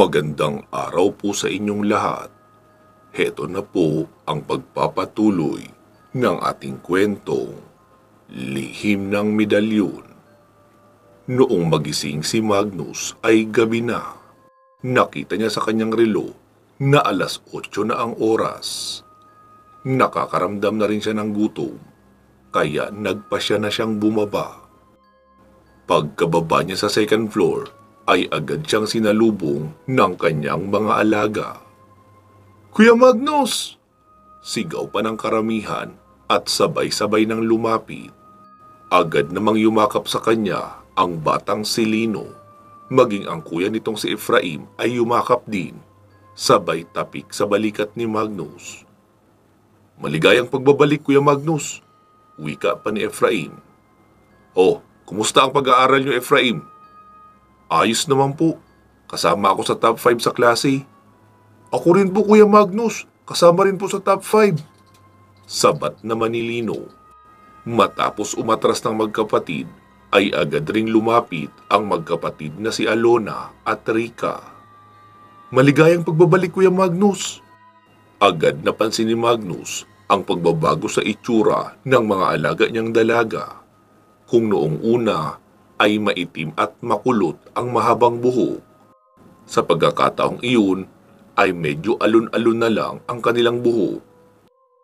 Magandang araw po sa inyong lahat. Heto na po ang pagpapatuloy ng ating kwentong Lihim ng Medalyon. Noong magising si Magnus ay gabi na. Nakita niya sa kanyang relo na alas 8 na ang oras. Nakakaramdam na rin siya ng gutom, kaya nagpasya na siyang bumaba. Pagkababa niya sa second floor, ay agad siyang sinalubong ng kanyang mga alaga. Kuya Magnus! Sigaw pa ng karamihan at sabay-sabay nang lumapit. Agad namang yumakap sa kanya ang batang si Lino. Maging ang kuya nitong si Efraim ay yumakap din. Sabay tapik sa balikat ni Magnus. Maligayang pagbabalik, Kuya Magnus. Wika pa ni Efraim. Oh, kumusta ang pag-aaral niyo, Efraim? Ayos naman po. Kasama ako sa top 5 sa klase. Ako rin po, Kuya Magnus. Kasama rin po sa top 5. Sabat naman ni Lino. Matapos umatras ng magkapatid, ay agad ring lumapit ang magkapatid na si Alona at Rika. Maligayang pagbabalik, Kuya Magnus. Agad napansin ni Magnus ang pagbabago sa itsura ng mga alaga niyang dalaga. Kung noong una ay maitim at makulot ang mahabang buhok. Sa pagkakataong iyon ay medyo alun-alun na lang ang kanilang buhok.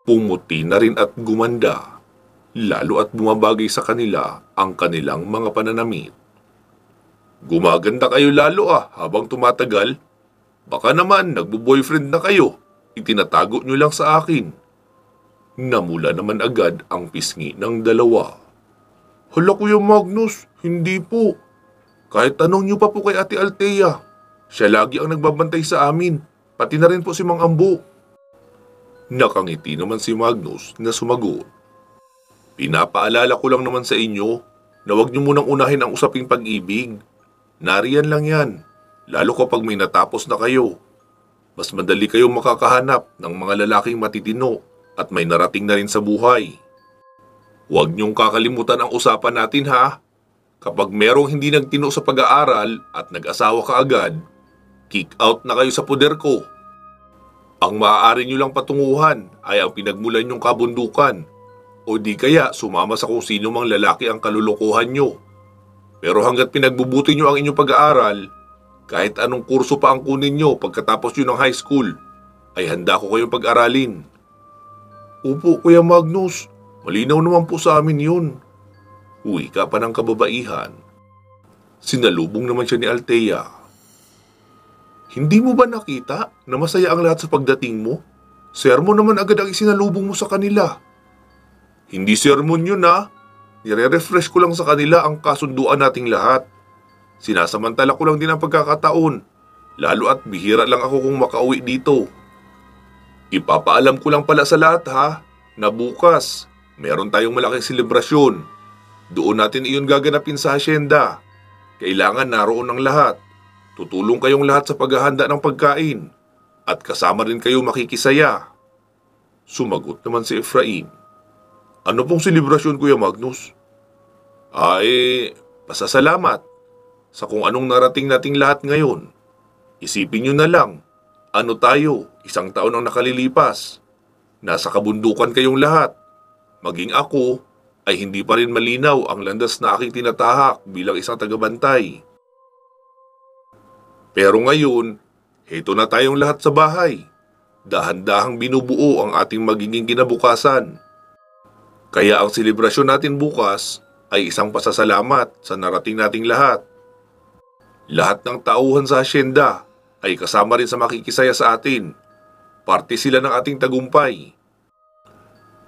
Pumuti na rin at gumanda, lalo at bumabagay sa kanila ang kanilang mga pananamit. Gumaganda kayo lalo ah habang tumatagal. Baka naman nagbo-boyfriend na kayo. Itinatago nyo lang sa akin. Namula naman agad ang pisngi ng dalawa. Hala Kuya Magnus, hindi po. Kahit tanong niyo pa po kay Ate Altea. Siya lagi ang nagbabantay sa amin, pati na rin po si Mang Ambo. Nakangiti naman si Magnus na sumagot. Pinapaalala ko lang naman sa inyo na huwag niyo munang unahin ang usaping pag-ibig. Nariyan lang yan, lalo kapag may natapos na kayo. Mas madali kayong makakahanap ng mga lalaking matitino at may narating na rin sa buhay. Huwag niyong kakalimutan ang usapan natin ha. Kapag merong hindi nagtino sa pag-aaral at nag-asawa ka agad, kick out na kayo sa poder ko. Ang maaari niyo lang patunguhan ay ang pinagmulan niyong kabundukan o di kaya sumama sa kung sino mang lalaki ang kalulukuhan niyo. Pero hanggat pinagbubuti niyo ang inyong pag-aaral, kahit anong kurso pa ang kunin niyo pagkatapos niyo ng high school, ay handa ko kayong pag-aralin. Upo, Kuya Magnus. Malinaw naman po sa amin yun. Uwi ka pa ng kababaihan. Sinalubong naman siya ni Altea. Hindi mo ba nakita na masaya ang lahat sa pagdating mo? Sermon naman agad ang isinalubong mo sa kanila. Hindi sermon yun ha. Nire-refresh ko lang sa kanila ang kasunduan nating lahat. Sinasamantala ko lang din ang pagkakataon. Lalo at bihira lang ako kung makauwi dito. Ipapaalam ko lang pala sa lahat ha, na bukas, meron tayong malaking selebrasyon. Doon natin iyon gaganapin sa hasyenda. Kailangan naroon ang lahat. Tutulong kayong lahat sa paghahanda ng pagkain. At kasama rin kayo makikisaya. Sumagot naman si Efraim. Ano pong selebrasyon, Kuya Magnus? Ay, pasasalamat sa kung anong narating nating lahat ngayon. Isipin nyo na lang, ano tayo, isang taon ang nakalilipas. Nasa kabundukan kayong lahat. Maging ako, ay hindi pa rin malinaw ang landas na aking tinatahak bilang isang tagabantay. Pero ngayon, heto na tayong lahat sa bahay. Dahan-dahang binubuo ang ating magiging kinabukasan. Kaya ang selebrasyon natin bukas ay isang pasasalamat sa narating nating lahat. Lahat ng tauhan sa asyenda ay kasama rin sa makikisaya sa atin. Parte sila ng ating tagumpay.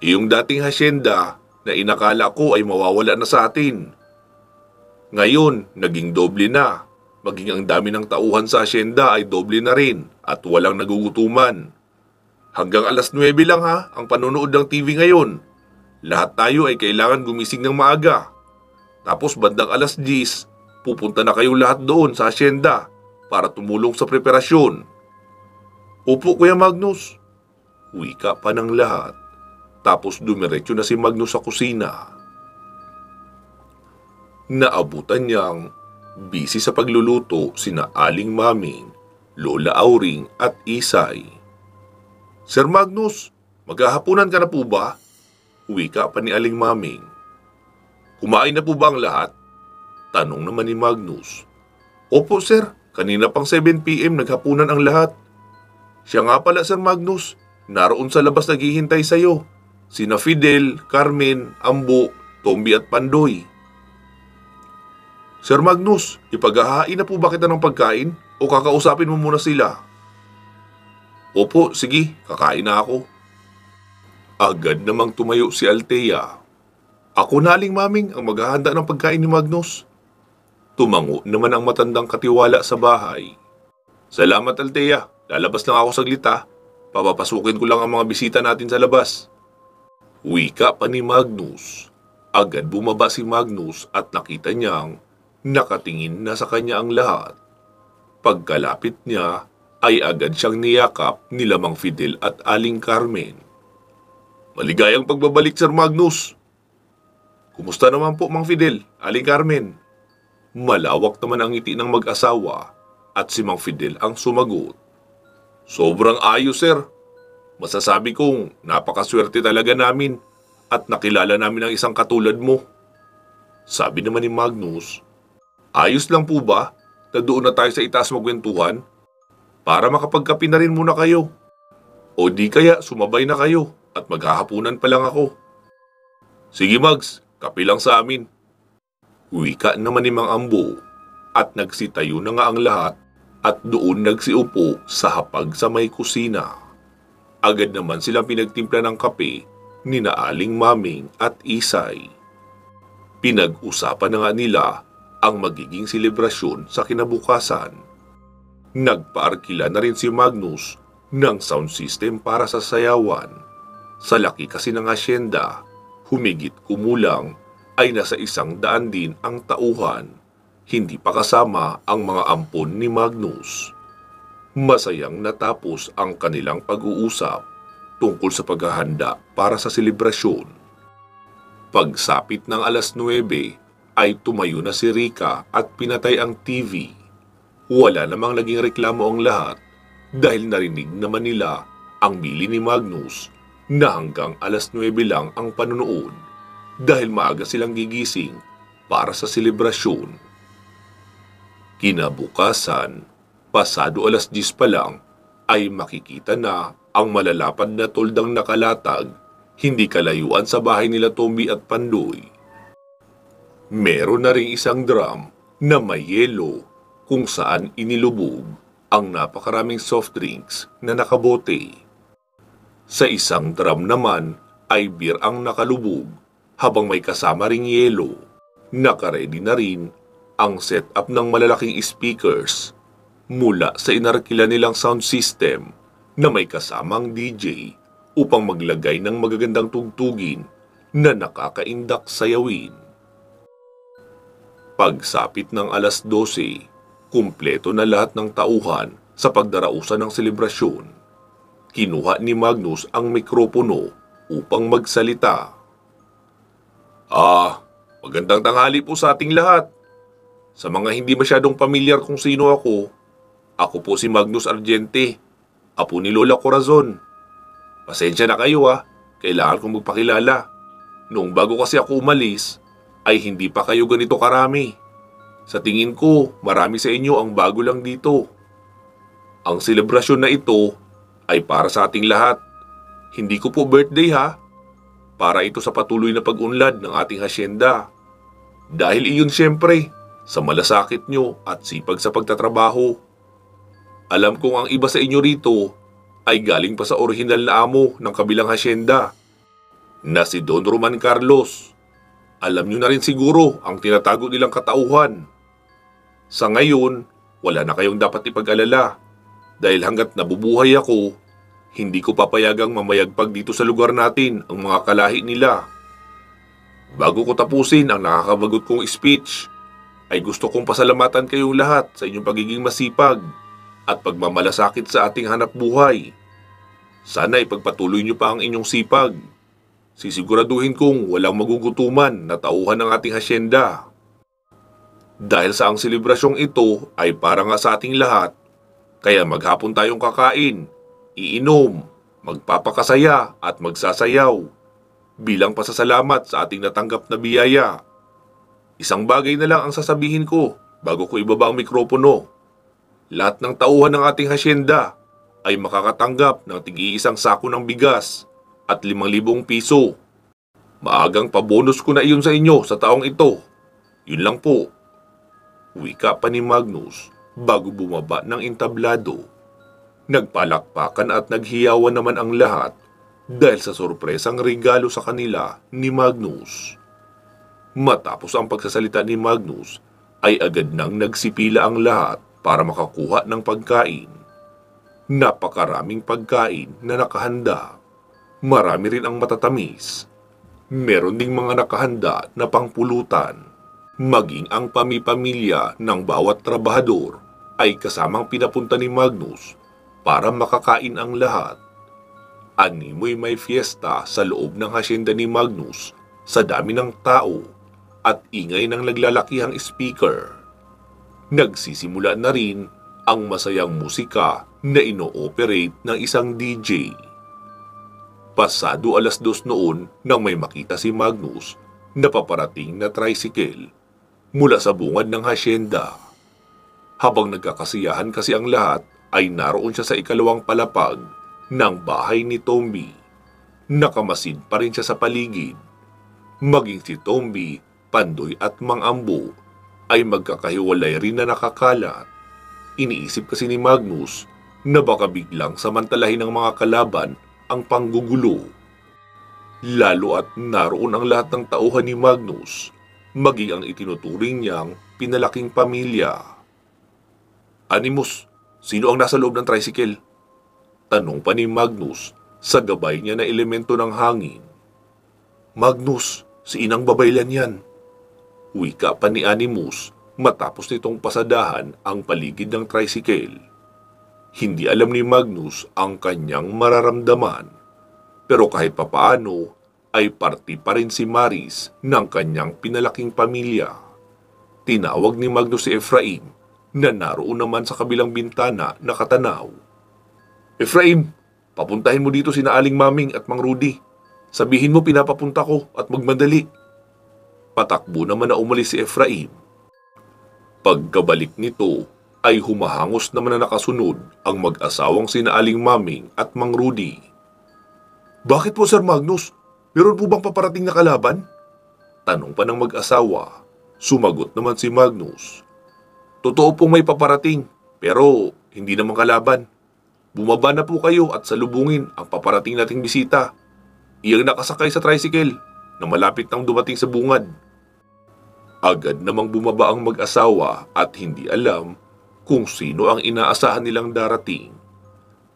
Iyong dating hasyenda na inakala ko ay mawawala na sa atin. Ngayon, naging doble na. Maging ang dami ng tauhan sa asyenda ay doble na rin at walang nagugutuman. Hanggang alas 9 lang ha ang panonood ng TV ngayon. Lahat tayo ay kailangan gumising ng maaga. Tapos bandang alas 10, pupunta na kayong lahat doon sa asyenda para tumulong sa preparasyon. Upo Kuya Magnus. Wika pa ng lahat. Tapos dumiretso na si Magnus sa kusina. Naabutan niyang busy sa pagluluto sina Aling Maming Lola Auring at Isay. Sir Magnus, maghahapunan ka na po ba? Uwi ka pa ni Aling Maming. Kumain na po ba ang lahat? Tanong naman ni Magnus. Opo sir, kanina pang 7pm naghapunan ang lahat. Siya nga pala Sir Magnus, naroon sa labas naghihintay sa'yo. Sina Fidel, Carmen, Ambo, Tombi at Pandoy. Sir Magnus, ipaghahain na po ba kita ng pagkain o kakausapin mo muna sila? Opo, sige, kakain na ako. Agad namang tumayo si Altea. Ako na aling maming ang maghahanda ng pagkain ni Magnus. Tumango naman ang matandang katiwala sa bahay. Salamat Altea, lalabas lang ako saglit ha. Papapasukin ko lang ang mga bisita natin sa labas. Wika pa ni Magnus. Agad bumaba si Magnus at nakita niyang nakatingin na sa kanya ang lahat. Pagkalapit niya ay agad siyang niyakap ni Lamang Fidel at Aling Carmen. Maligayang pagbabalik, Sir Magnus. Kumusta naman po, Mang Fidel, Aling Carmen? Malawak naman ang ngiti ng mag-asawa at si Mang Fidel ang sumagot. Sobrang ayos, sir. Masasabi kong napakaswerte talaga namin at nakilala namin ang isang katulad mo. Sabi naman ni Magnus, Ayos lang po ba na doon na tayo sa itaas magwentuhan? Para makapagkapi na rin muna kayo. O di kaya sumabay na kayo at maghahapunan pa lang ako. Sige Mags, kapi lang sa amin. Wika naman ni Mang Ambo at nagsitayo na nga ang lahat at doon nagsiupo sa hapag sa may kusina. Agad naman silang pinagtimpla ng kape ni Naaling Maming at Isay. Pinag-usapan na nga nila ang magiging selebrasyon sa kinabukasan. Nagpaarkila na rin si Magnus ng sound system para sa sayawan sa laki kasi ng asyenda, humigit kumulang ay nasa isang daan din ang tauhan, hindi pa kasama ang mga ampon ni Magnus. Masayang natapos ang kanilang pag-uusap tungkol sa paghahanda para sa selebrasyon. Pagsapit ng alas 9 ay tumayo na si Rika at pinatay ang TV. Wala namang naging reklamo ang lahat dahil narinig naman nila ang bili ni Magnus na hanggang alas 9 lang ang panunood dahil maaga silang gigising para sa selebrasyon. Kinabukasan, pasado alas 10 pa lang, ay makikita na ang malalapad na toldang nakalatag hindi kalayuan sa bahay nila Tommy at Pandoy. Meron na rin isang drum na may yelo kung saan inilubog ang napakaraming soft drinks na nakabote. Sa isang drum naman ay beer ang nakalubog habang may kasama ring yelo. Nakaredy na rin ang setup ng malalaking speakers mula sa inarkila nilang sound system na may kasamang DJ upang maglagay ng magagandang tugtugin na nakakaindak sayawin. Pagsapit ng alas 12, kumpleto na lahat ng tauhan sa pagdarausan ng selebrasyon kinuha ni Magnus ang mikropono upang magsalita. Ah, magandang tanghali po sa ating lahat. Sa mga hindi masyadong pamilyar kung sino ako, ako po si Magnus Argente, apo ni Lola Corazon. Pasensya na kayo ah, kailangan kong magpakilala. Noong bago kasi ako umalis, ay hindi pa kayo ganito karami. Sa tingin ko, marami sa inyo ang bago lang dito. Ang selebrasyon na ito ay para sa ating lahat. Hindi ko po birthday ha. Para ito sa patuloy na pag-unlad ng ating hasyenda. Dahil iyon siyempre sa malasakit nyo at sipag sa pagtatrabaho. Alam kong ang iba sa inyo rito ay galing pa sa orihinal na amo ng kabilang hasyenda na si Don Roman Carlos. Alam nyo na rin siguro ang tinatago nilang katauhan. Sa ngayon, wala na kayong dapat ipag-alala dahil hanggat nabubuhay ako, hindi ko papayagang mamayagpag dito sa lugar natin ang mga kalahi nila. Bago ko tapusin ang nakakabagot kong speech, ay gusto kong pasalamatan kayong lahat sa inyong pagiging masipag at pagmamalasakit sa ating hanap buhay. Sana ipagpatuloy niyo pa ang inyong sipag. Sisiguraduhin kong walang magugutuman na tauhan ng ating hasyenda. Dahil sa ang selebrasyong ito ay para nga sa ating lahat, Kaya maghapon tayong kakain, iinom, magpapakasaya at magsasayaw bilang pasasalamat sa ating natanggap na biyaya. Isang bagay na lang ang sasabihin ko bago ko ibaba ang mikropono. Lahat ng tauhan ng ating hasyenda ay makakatanggap ng tig-iisang sako ng bigas at limang libong piso. Maagang pabonus ko na iyon sa inyo sa taong ito. Yun lang po. Wika pa ni Magnus bago bumaba ng entablado. Nagpalakpakan at naghiyawan naman ang lahat dahil sa sorpresang regalo sa kanila ni Magnus. Matapos ang pagsasalita ni Magnus, ay agad nang nagsipila ang lahat para makakuha ng pagkain. Napakaraming pagkain na nakahanda. Marami rin ang matatamis. Meron ding mga nakahanda na pangpulutan. Maging ang pamipamilya ng bawat trabahador ay kasamang pinapunta ni Magnus para makakain ang lahat. Animoy may fiesta sa loob ng hasyenda ni Magnus sa dami ng tao at ingay ng naglalakihang speaker. Nagsisimula na rin ang masayang musika na ino-operate ng isang DJ. Pasado alas dos noon nang may makita si Magnus na paparating na tricycle mula sa bungad ng hasyenda. Habang nagkakasiyahan kasi ang lahat ay naroon siya sa ikalawang palapag ng bahay ni Tomby. Nakamasid pa rin siya sa paligid. Maging si Tomby, Pandoy at Mang Ambo ay magkakahiwalay rin na nakakalat. Iniisip kasi ni Magnus na baka biglang samantalahin ng mga kalaban ang panggugulo. Lalo at naroon ang lahat ng tauhan ni Magnus, maging ang itinuturing niyang pinalaking pamilya. Animus, sino ang nasa loob ng tricycle? Tanong pa ni Magnus sa gabay niya na elemento ng hangin. Magnus, si inang babaylan yan. Wika pa ni Animus matapos nitong pasadahan ang paligid ng tricycle. Hindi alam ni Magnus ang kanyang mararamdaman. Pero kahit papaano ay parti pa rin si Maris ng kanyang pinalaking pamilya. Tinawag ni Magnus si Efraim na naroon naman sa kabilang bintana nakatanaw. Efraim, papuntahin mo dito si Aling Maming at Mang Rudy. Sabihin mo pinapapunta ko at magmadali. Patakbo naman na umalis si Efraim. Pagkabalik nito ay humahangos naman na nakasunod ang mag-asawang sina Aling Maming at Mang Rudy. Bakit po Sir Magnus? Meron po bang paparating na kalaban? Tanong pa ng mag-asawa. Sumagot naman si Magnus. Totoo pong may paparating, pero hindi naman kalaban. Bumaba na po kayo at salubungin ang paparating nating bisita. Iyang nakasakay sa tricycle na malapit nang dumating sa bungad. Agad namang bumaba ang mag-asawa at hindi alam kung sino ang inaasahan nilang darating.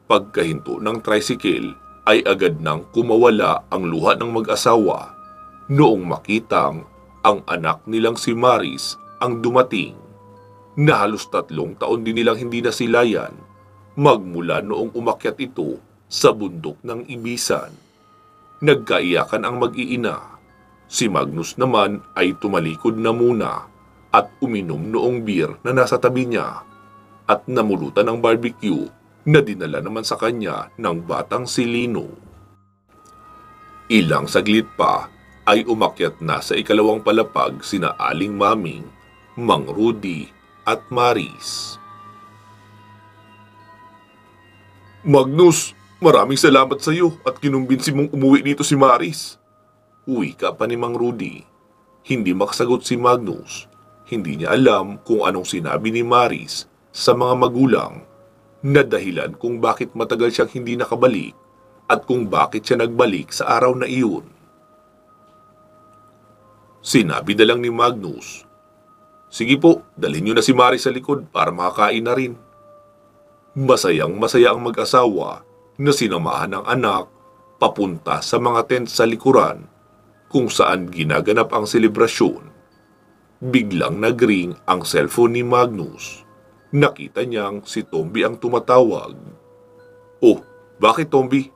Pagkahinto ng tricycle ay agad nang kumawala ang luha ng mag-asawa noong makitang ang anak nilang si Maris ang dumating na halos tatlong taon din nilang hindi nasilayan magmula noong umakyat ito sa bundok ng Ibisan. Nagkaiyakan ang mag-iina. Si Magnus naman ay tumalikod na muna at uminom noong beer na nasa tabi niya at namulutan ng barbecue na dinala naman sa kanya ng batang si Lino. Ilang saglit pa ay umakyat na sa ikalawang palapag sina Aling Maming, Mang Rudy at Maris. Magnus, maraming salamat sa iyo at kinumbinsi mong umuwi dito si Maris. Uwi ka pa ni Mang Rudy. Hindi makasagot si Magnus. Hindi niya alam kung anong sinabi ni Maris sa mga magulang na dahilan kung bakit matagal siyang hindi nakabalik at kung bakit siya nagbalik sa araw na iyon. Sinabi na lang ni Magnus, Sige po, dalhin niyo na si Maris sa likod para makakain na rin. Masayang masaya ang mag-asawa na sinamahan ng anak papunta sa mga tent sa likuran kung saan ginaganap ang selebrasyon. Biglang nagring ang cellphone ni Magnus. Nakita niyang si Tomby ang tumatawag. Oh, bakit Tomby?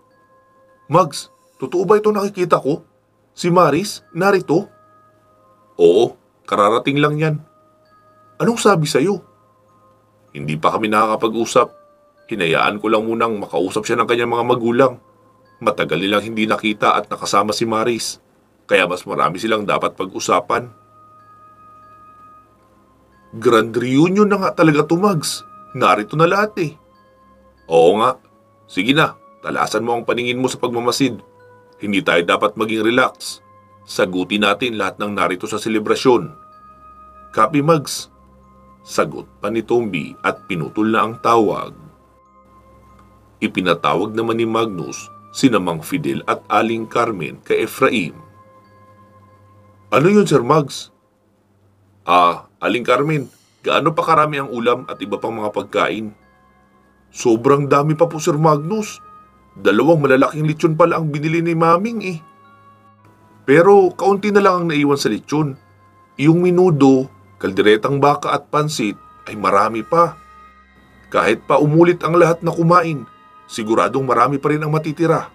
Mags, totoo ba ito nakikita ko? Si Maris, narito? Oo, kararating lang yan. Anong sabi sa'yo? Hindi pa kami nakakapag-usap Hinayaan ko lang munang makausap siya ng kanyang mga magulang. Matagal nilang hindi nakita at nakasama si Maris. Kaya mas marami silang dapat pag-usapan. Grand reunion na nga talaga to, Mags. Narito na lahat eh. Oo nga. Sige na, talasan mo ang paningin mo sa pagmamasid. Hindi tayo dapat maging relax. Sagutin natin lahat ng narito sa selebrasyon. Copy, Mags. Sagot pa ni Tomby at pinutol na ang tawag. Ipinatawag naman ni Magnus sina Mang Fidel at Aling Carmen kay Efraim. Ano yun, Sir Mags? Ah, Aling Carmen, gaano pa karami ang ulam at iba pang mga pagkain? Sobrang dami pa po, Sir Magnus. Dalawang malalaking lechon pala ang binili ni Maming eh. Pero kaunti na lang ang naiwan sa lechon. Yung minudo, kalderetang baka at pansit ay marami pa. Kahit pa umulit ang lahat na kumain, siguradong marami pa rin ang matitira.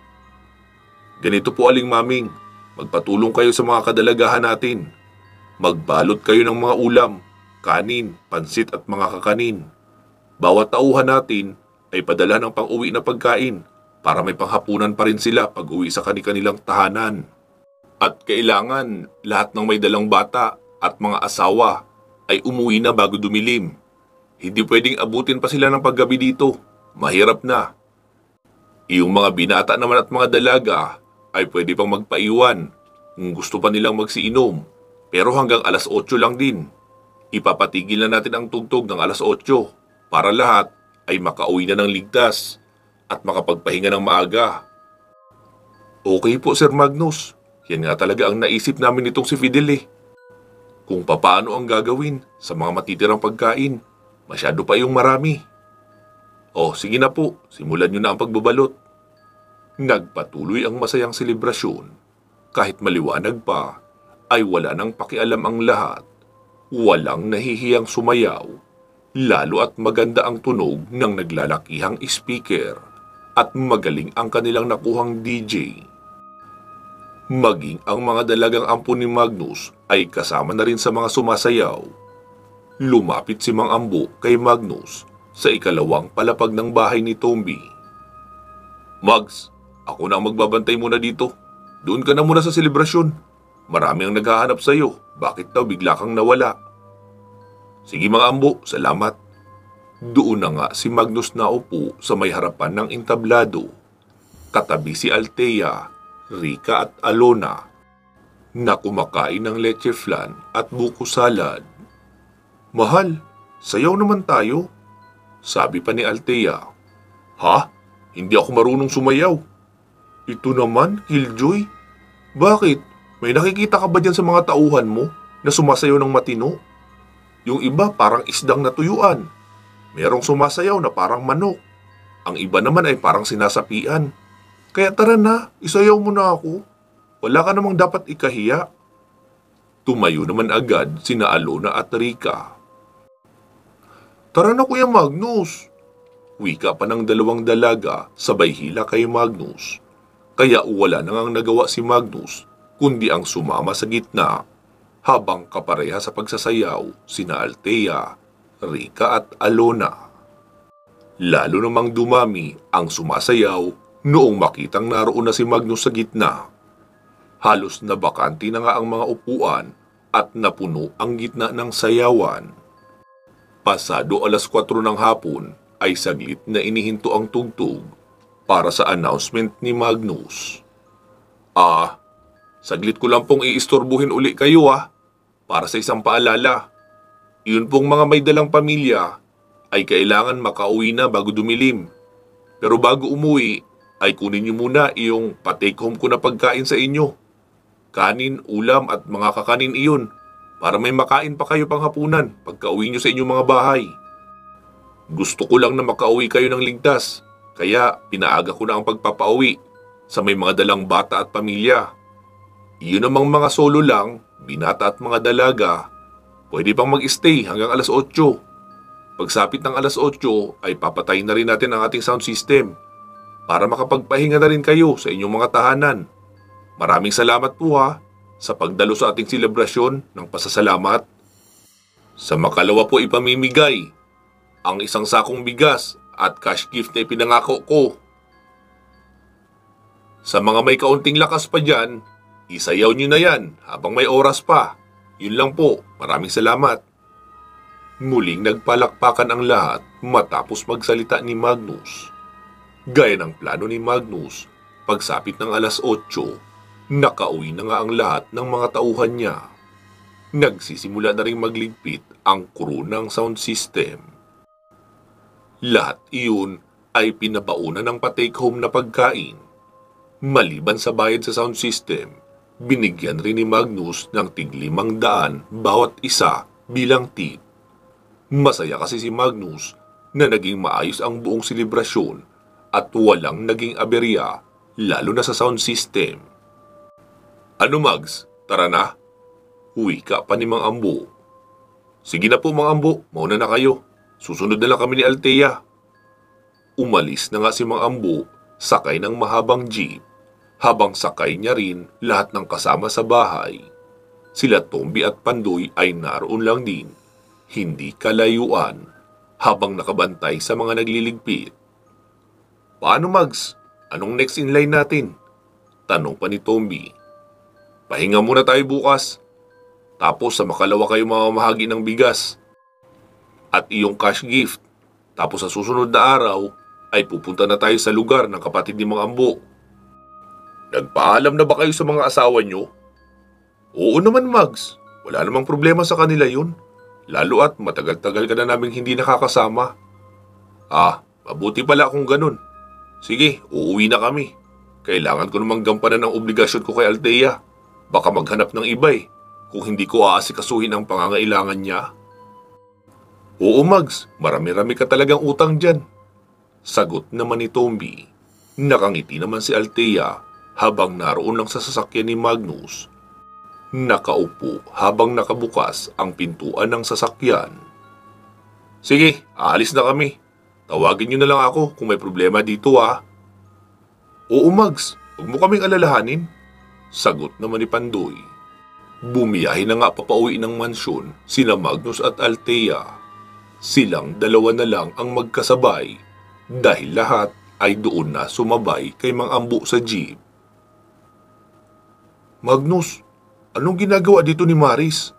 Ganito po aling maming, magpatulong kayo sa mga kadalagahan natin. Magbalot kayo ng mga ulam, kanin, pansit at mga kakanin. Bawat tauhan natin ay padala ng pang-uwi na pagkain para may panghapunan pa rin sila pag uwi sa kanilang tahanan. At kailangan lahat ng may dalang bata at mga asawa ay umuwi na bago dumilim. Hindi pwedeng abutin pa sila ng paggabi dito. Mahirap na. Iyong mga binata naman at mga dalaga ay pwede pang magpaiwan kung gusto pa nilang magsiinom pero hanggang alas 8 lang din. Ipapatigil na natin ang tugtog ng alas 8 para lahat ay makauwi na ng ligtas at makapagpahinga ng maaga. Okay po Sir Magnus, yan nga talaga ang naisip namin nitong si Fidel eh. Kung papaano ang gagawin sa mga matitirang pagkain, masyado pa yung marami. Oh, sige na po, simulan nyo na ang pagbabalot. Nagpatuloy ang masayang selebrasyon. Kahit maliwanag pa, ay wala nang pakialam ang lahat. Walang nahihiyang sumayaw, lalo at maganda ang tunog ng naglalakihang speaker at magaling ang kanilang nakuhang DJ. Maging ang mga dalagang ampun ni Magnus ay kasama na rin sa mga sumasayaw. Lumapit si Mang Ambo kay Magnus sa ikalawang palapag ng bahay ni Tomby. Mags, ako na ang magbabantay muna dito. Doon ka na muna sa selebrasyon. Marami ang naghahanap sa iyo. Bakit daw bigla kang nawala? Sige mga ambo, salamat. Doon na nga si Magnus na upo sa may harapan ng entablado. Katabi si Altea, Rika at Alona na kumakain ng leche flan at buko salad. Mahal, sayaw naman tayo. Sabi pa ni Altea. Ha? Hindi ako marunong sumayaw. Ito naman, Killjoy. Bakit? May nakikita ka ba dyan sa mga tauhan mo na sumasayaw ng matino? Yung iba parang isdang natuyuan. Merong sumasayaw na parang manok. Ang iba naman ay parang sinasapian. Kaya tara na, isayaw mo na ako. Wala ka namang dapat ikahiya. Tumayo naman agad sina Alona at Rika. Tara na Kuya Magnus. Wika pa ng dalawang dalaga sabay hila kay Magnus. Kaya wala nang nagawa si Magnus kundi ang sumama sa gitna habang kapareha sa pagsasayaw sina Altea, Rika at Alona. Lalo namang dumami ang sumasayaw noong makitang naroon na si Magnus sa gitna. Halos nabakanti na nga ang mga upuan at napuno ang gitna ng sayawan. Pasado alas 4 ng hapon ay saglit na inihinto ang tugtog para sa announcement ni Magnus. Ah, Saglit ko lang pong iistorbuhin uli kayo ah, para sa isang paalala. Yun pong mga may dalang pamilya ay kailangan makauwi na bago dumilim. Pero bago umuwi, ay kunin niyo muna iyong patake home ko na pagkain sa inyo. Kanin, ulam at mga kakanin iyon para may makain pa kayo pang hapunan pagka uwi niyo sa inyong mga bahay. Gusto ko lang na makauwi kayo ng ligtas, kaya pinaaga ko na ang pagpapauwi sa may mga dalang bata at pamilya. Yun namang mga solo lang, binata at mga dalaga, pwede pang mag-stay hanggang alas 8. Pagsapit ng alas 8 ay papatayin na rin natin ang ating sound system para makapagpahinga na rin kayo sa inyong mga tahanan. Maraming salamat po ha sa pagdalo sa ating selebrasyon ng pasasalamat. Sa makalawa po ipamimigay ang isang sakong bigas at cash gift na ipinangako ko. Sa mga may kaunting lakas pa dyan, isayaw nyo na yan habang may oras pa. Yun lang po. Maraming salamat. Muling nagpalakpakan ang lahat matapos magsalita ni Magnus. Gaya ng plano ni Magnus, pagsapit ng alas 8, nakauwi na nga ang lahat ng mga tauhan niya. Nagsisimula na rin magligpit ang crew ng sound system. Lahat iyon ay pinabaunan ng pa-take home na pagkain. Maliban sa bayad sa sound system, binigyan rin ni Magnus ng tiglimang daan bawat isa bilang tip. Masaya kasi si Magnus na naging maayos ang buong selebrasyon at walang naging aberya lalo na sa sound system. Ano Mags, tara na. Uwi ka pa ni Mang Ambo. Sige na po Mang Ambo, mauna na kayo. Susunod na lang kami ni Altea. Umalis na nga si Mang Ambo sakay ng mahabang jeep habang sakay niya rin lahat ng kasama sa bahay. Sila Tombi at Pandoy ay naroon lang din, hindi kalayuan, habang nakabantay sa mga nagliligpit. Paano Mags? Anong next in line natin? Tanong pa ni Tombi. Pahinga muna tayo bukas. Tapos sa makalawa kayo mamamahagi ng bigas. At iyong cash gift. Tapos sa susunod na araw ay pupunta na tayo sa lugar ng kapatid ni Mang Ambo. Nagpaalam na ba kayo sa mga asawa nyo? Oo naman Mags. Wala namang problema sa kanila yun. Lalo at matagal-tagal ka na namin hindi nakakasama. Ah, mabuti pala kung ganun. Sige, uuwi na kami. Kailangan ko namang gampanan ang obligasyon ko kay Althea. Baka maghanap ng iba eh, kung hindi ko aasikasuhin ang pangangailangan niya. Oo Mags, marami-rami ka talagang utang dyan. Sagot naman ni Tombi. Nakangiti naman si Althea habang naroon lang sa sasakyan ni Magnus. Nakaupo habang nakabukas ang pintuan ng sasakyan. Sige, aalis na kami. Tawagin niyo na lang ako kung may problema dito ah. Oo Mags, huwag mo kaming alalahanin. Sagot naman ni Pandoy. Bumiyahe na nga papauwi ng mansyon sina Magnus at Althea. Silang dalawa na lang ang magkasabay dahil lahat ay doon na sumabay kay Mang Ambo sa jeep. Magnus, anong ginagawa dito ni Maris?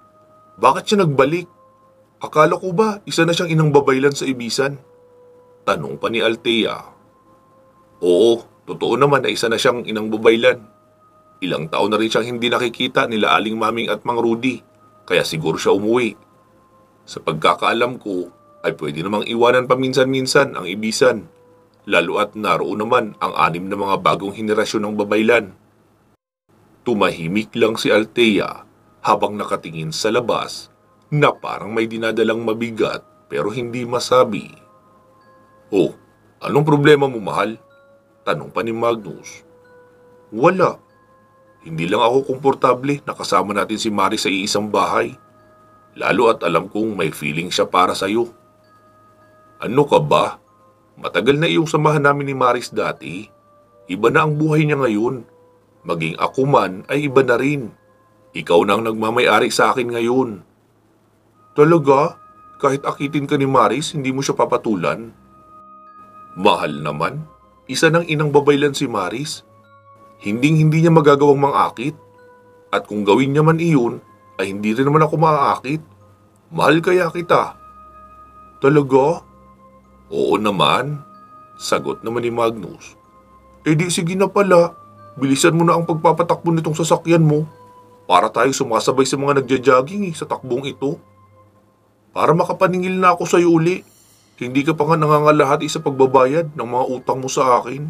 Bakit siya nagbalik? Akala ko ba isa na siyang inang babaylan sa ibisan? Tanong pa ni Althea. Oo, totoo naman na isa na siyang inang babaylan. Ilang taon na rin siyang hindi nakikita nila Aling Maming at Mang Rudy, kaya siguro siya umuwi. Sa pagkakaalam ko, ay pwede namang iwanan paminsan-minsan ang ibisan, lalo at naroon naman ang anim na mga bagong henerasyon ng babaylan. Tumahimik lang si Althea habang nakatingin sa labas na parang may dinadalang mabigat pero hindi masabi. Oh, anong problema mo mahal? Tanong pa ni Magnus. Wala. Hindi lang ako komportable na kasama natin si Mari sa iisang bahay. Lalo at alam kong may feeling siya para sa'yo. Ano ka ba? Matagal na iyong samahan namin ni Maris dati. Iba na ang buhay niya ngayon. Maging ako man ay iba na rin. Ikaw na ang nagmamayari sa akin ngayon. Talaga? Kahit akitin ka ni Maris, hindi mo siya papatulan? Mahal naman. Isa ng inang babaylan si Maris. Hinding-hindi niya magagawang mangakit. At kung gawin niya man iyon, ay hindi rin naman ako maaakit. Mahal kaya kita. Talaga? Oo naman. Sagot naman ni Magnus. Eh di sige na pala. Bilisan mo na ang pagpapatakbo nitong sasakyan mo. Para tayo sumasabay sa mga nagja-jogging eh, sa takbong ito. Para makapaningil na ako sa iyo uli. Hindi ka pa nga nangangalahati sa pagbabayad ng mga utang mo sa akin.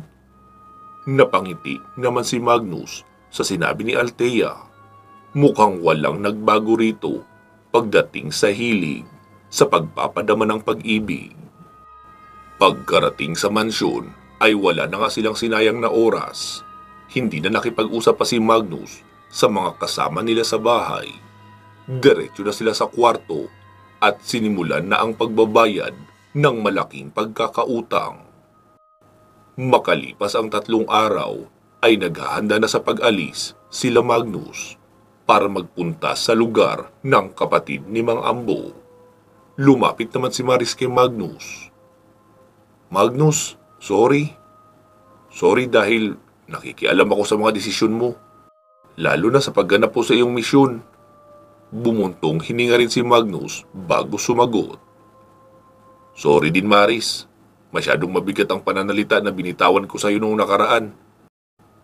Napangiti naman si Magnus sa sinabi ni Althea. Mukhang walang nagbago rito pagdating sa hilig sa pagpapadama ng pag-ibig. Pagkarating sa mansyon ay wala na nga silang sinayang na oras. Hindi na nakipag-usap pa si Magnus sa mga kasama nila sa bahay. Diretso na sila sa kwarto at sinimulan na ang pagbabayad ng malaking pagkakautang. Makalipas ang tatlong araw ay naghahanda na sa pag-alis sila Magnus para magpunta sa lugar ng kapatid ni Mang Ambo. Lumapit naman si Maris kay Magnus. Magnus, sorry. Sorry dahil nakikialam ako sa mga desisyon mo. Lalo na sa pagganap po sa iyong misyon. Bumuntong hininga rin si Magnus bago sumagot. Sorry din Maris. Masyadong mabigat ang pananalita na binitawan ko sa iyo noong nakaraan.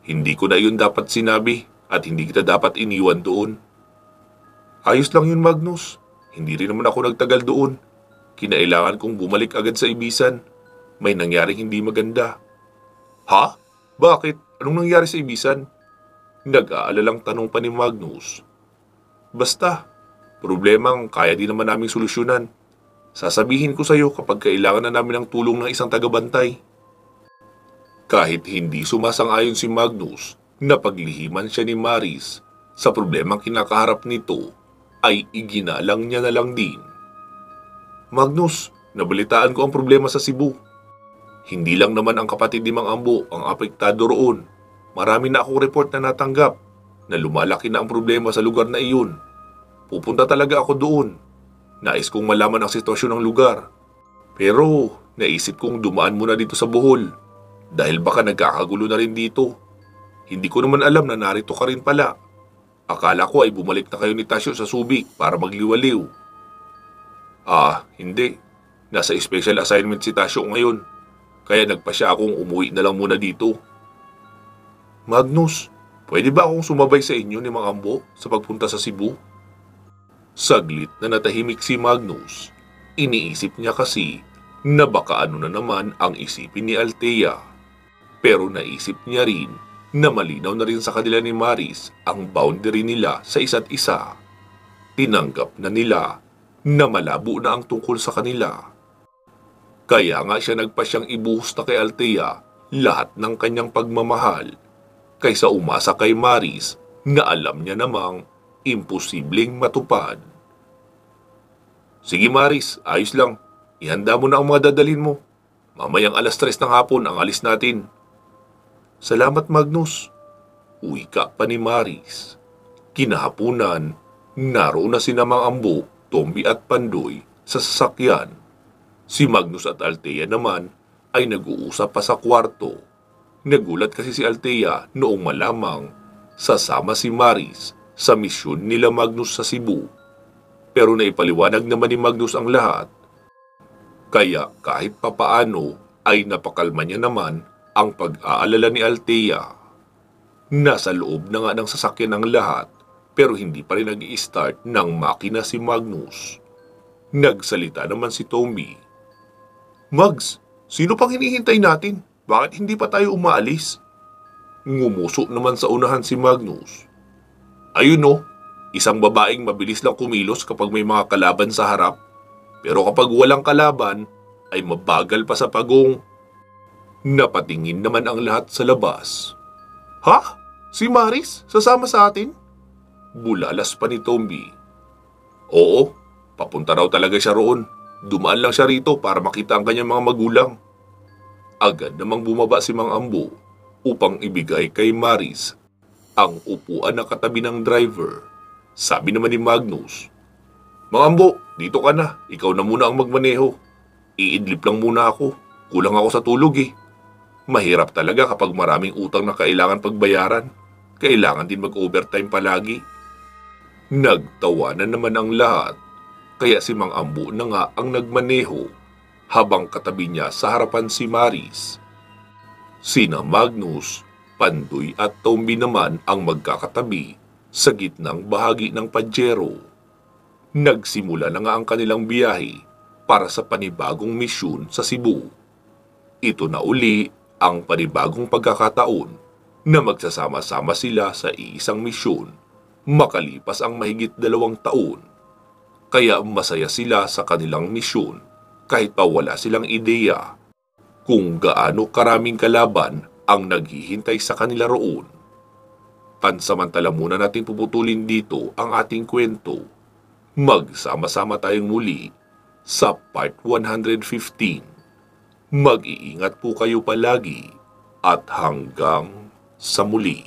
Hindi ko na yun dapat sinabi at hindi kita dapat iniwan doon. Ayos lang yun Magnus. Hindi rin naman ako nagtagal doon. Kinailangan kong bumalik agad sa ibisan. May nangyaring hindi maganda. Ha? Bakit? Anong nangyari sa ibisan? Nag-aalalang tanong pa ni Magnus. Basta, problemang kaya din naman naming solusyonan. Sasabihin ko sa iyo kapag kailangan na namin ng tulong ng isang tagabantay. Kahit hindi sumasang-ayon si Magnus, napaglihiman siya ni Maris sa problemang kinakaharap nito ay iginalang niya na lang din. Magnus, nabalitaan ko ang problema sa Cebu. Hindi lang naman ang kapatid ni Mang Ambo ang apektado roon. Marami na akong report na natanggap na lumalaki na ang problema sa lugar na iyon. Pupunta talaga ako doon. Nais kong malaman ang sitwasyon ng lugar. Pero naisip kong dumaan muna dito sa Bohol dahil baka nagkakagulo na rin dito. Hindi ko naman alam na narito ka rin pala. Akala ko ay bumalik na kayo ni Tasyo sa Subic para magliwaliw. Ah, hindi. Nasa special assignment si Tasyo ngayon. Kaya nagpasya akong umuwi na lang muna dito. Magnus, pwede ba akong sumabay sa inyo ni Mang Ambo sa pagpunta sa Cebu? Saglit na natahimik si Magnus. Iniisip niya kasi na baka ano na naman ang isipin ni Althea. Pero naisip niya rin na malinaw na rin sa kanila ni Maris ang boundary nila sa isa't isa. Tinanggap na nila na malabo na ang tungkol sa kanila. Kaya nga siya nagpasyang ibuhos na kay Althea lahat ng kanyang pagmamahal kaysa umasa kay Maris na alam niya namang imposibleng matupad. Sige Maris, ayos lang. Ihanda mo na ang mga dadalhin mo. Mamayang alas tres ng hapon ang alis natin. Salamat Magnus. Uwi ka pa ni Maris. Kinahapunan, naroon na si Namang Ambo, Tombi at Pandoy sa sasakyan. Si Magnus at Altea naman ay nag-uusap pa sa kwarto. Nagulat kasi si Altea noong malamang sasama si Maris sa misyon nila Magnus sa Cebu. Pero naipaliwanag naman ni Magnus ang lahat. Kaya kahit papaano ay napakalma niya naman ang pag-aalala ni Althea. Nasa loob na nga ng sasakyan ng lahat pero hindi pa rin nag start ng makina si Magnus. Nagsalita naman si Tommy. Mags, sino pang hinihintay natin? Bakit hindi pa tayo umaalis? Ngumuso naman sa unahan si Magnus. Ayun no, isang babaeng mabilis lang kumilos kapag may mga kalaban sa harap. Pero kapag walang kalaban, ay mabagal pa sa pagong. Napatingin naman ang lahat sa labas. Ha? Si Maris? Sasama sa atin? Bulalas pa ni Tomby. Oo, papunta raw talaga siya roon. Dumaan lang siya rito para makita ang kanyang mga magulang. Agad namang bumaba si Mang Ambo upang ibigay kay Maris ang upuan na katabi ng driver. Sabi naman ni Magnus, Mang Ambo, dito ka na. Ikaw na muna ang magmaneho. Iidlip lang muna ako. Kulang ako sa tulog eh. Mahirap talaga kapag maraming utang na kailangan pagbayaran. Kailangan din mag-overtime palagi. Nagtawanan naman ang lahat. Kaya si Mang Ambo na nga ang nagmaneho habang katabi niya sa harapan si Maris. Sina Magnus, Pandoy at Tombi naman ang magkakatabi sa gitnang bahagi ng Pajero. Nagsimula na nga ang kanilang biyahe para sa panibagong misyon sa Cebu. Ito na uli ang panibagong pagkakataon na magsasama-sama sila sa iisang misyon makalipas ang mahigit dalawang taon. Kaya masaya sila sa kanilang misyon kahit pa wala silang ideya kung gaano karaming kalaban ang naghihintay sa kanila roon. Pansamantala muna natin puputulin dito ang ating kwento. Magsama-sama tayong muli sa part 115. Mag-iingat po kayo palagi at hanggang sa muli.